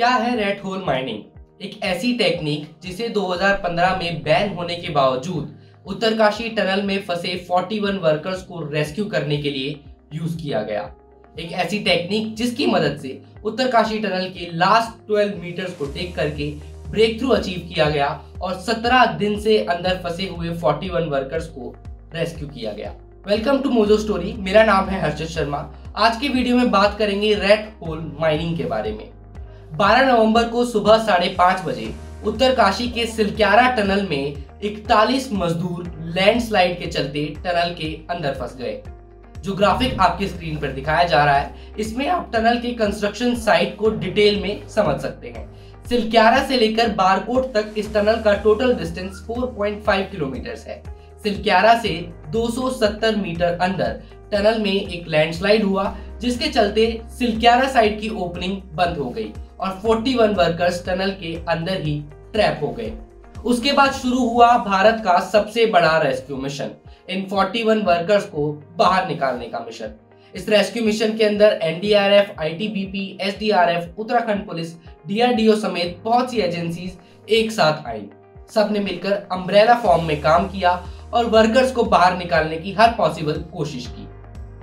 क्या है red hole mining एक ऐसी टेक्निक जिसे 2015 में बैन होने के बावजूद उत्तरकाशी टनल में फंसे 41 वर्कर्स को रेस्क्यू करने के लिए यूज़ किया गया। एक ऐसी टेक्निक जिसकी मदद से उत्तरकाशी टनल के लास्ट 12 मीटर्स को टेक करके ब्रेक थ्रू अचीव किया गया और 17 दिन से अंदर फंसे हुए 41 वर्कर्स को रेस्क्यू किया गया। वेलकम टू मोजो स्टोरी मेरा नाम है हर्षित शर्मा। आज के वीडियो में बात करेंगे रेड होल माइनिंग के बारे में। 12 नवंबर को सुबह साढ़े पाँच बजे उत्तरकाशी के सिलक्यारा टनल में इकतालीस मजदूर लैंडस्लाइड के चलते टनल के अंदर फंस गए। जो ग्राफिक आपके स्क्रीन पर दिखाया जा रहा है, इसमें आप टनल के कंस्ट्रक्शन साइट को डिटेल में समझ सकते हैं। सिलक्यारा से लेकर बारकोट तक इस टनल का टोटल डिस्टेंस 4.5 किलोमीटर है। सिलक्यारा से 270 मीटर अंदर टनल में एक लैंडस्लाइड हुआ, जिसके चलते सिलक्यारा साइड की ओपनिंग बंद हो गई। और 41 वर्कर्स टनल के अंदर ही ट्रैप हो गए। उसके बाद शुरू हुआ भारत का सबसे बड़ा रेस्क्यू मिशन इन 41 वर्कर्स को बाहर निकालने का मिशन इस रेस्क्यू मिशन के अंदर NDRF, ITBP, SDRF, Uttarakhand police DRDO समेत बहुत सी एजेंसीज एक साथ आई। सबने मिलकर अम्ब्रेला फॉर्म में काम किया और वर्कर्स को बाहर निकालने की हर पॉसिबल कोशिश की।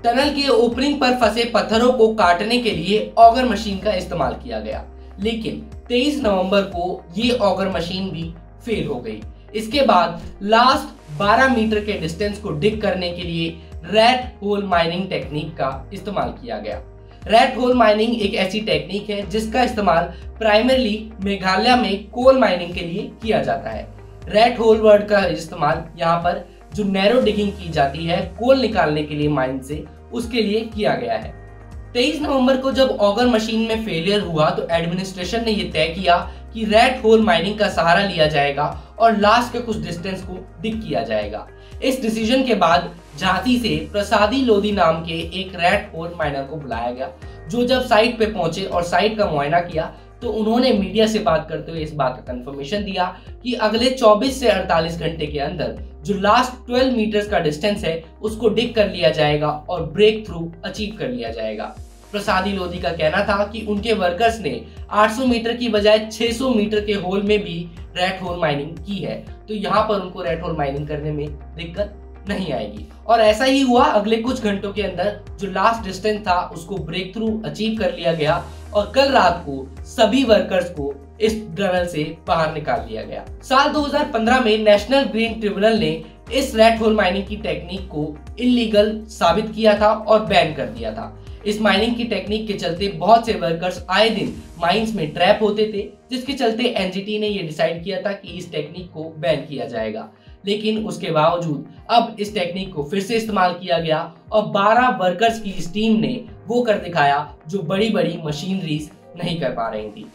टनल के ओपनिंग पर फंसे पत्थरों को काटने के लिए ऑगर मशीन का इस्तेमाल किया गया। लेकिन 23 नवंबर को ये ऑगर मशीन भी फेल हो गई। इसके बाद लास्ट 12 मीटर के डिस्टेंस को डिग करने के लिए रेड होल माइनिंग टेक्निक का इस्तेमाल किया गया। रेड होल माइनिंग एक ऐसी टेक्निक है जिसका इस्तेमाल प्राइमरली मेघालय में कोल माइनिंग के लिए किया जाता है। रेड होल वर्ड का इस्तेमाल यहाँ पर जो नैरो डिगिंग की जाती है कोल निकालने के लिए माइन से उसके लिए किया गया है। 23 नवंबर को जब ऑगर मशीन में फेलियर हुआ तो एडमिनिस्ट्रेशन ने यह तय किया कि रेड होल माइनिंग का सहारा लिया जाएगा और लास्ट के कुछ डिस्टेंस को डिग किया जाएगा। इस डिसीज़न के बाद झांसी से प्रसादी लोधी नाम के एक रेड होल माइनर को बुलाया गया, जो जब साइट पे पहुँचे और साइट का मुआयना किया तो उन्होंने मीडिया से बात करते हुए इस बात का कंफर्मेशन दिया कि अगले 24 से 48 घंटे के अंदर जो लास्ट 12 मीटर्स का डिस्टेंस है, उसको डिग कर लिया जाएगा और ब्रेक थ्रू अचीव कर लिया जाएगा। प्रसादी लोधी का कहना था कि उनके वर्कर्स ने 800 मीटर की बजाय 600 मीटर के होल में भी रेड होल माइनिंग की है। तो यहाँ पर उनको रेड होल माइनिंग करने में दिक्कत नहीं आएगी। और ऐसा ही हुआ, अगले कुछ घंटों के अंदर जो लास्ट डिस्टेंस था, उसको ब्रेक थ्रू अचीव कर लिया गया। और कल रात को सभी वर्कर्स को इस टनल से बाहर निकाल लिया गया। साल 2015 में नेशनल ग्रीन ट्रिब्यूनल ने इस रेड होल माइनिंग की टेक्निक को इलीगल साबित किया था और बैन कर दिया था। इस माइनिंग की टेक्निक के चलते बहुत से वर्कर्स आए दिन माइंस में ट्रैप होते थे, जिसके चलते एनजीटी ने यह डिसाइड किया था कि इस टेक्निक को बैन किया जाएगा। लेकिन उसके बावजूद अब इस टेक्निक को फिर से इस्तेमाल किया गया और 12 वर्कर्स की इस टीम ने वो कर दिखाया जो बड़ी बड़ी मशीनरीज नहीं कर पा रही थी।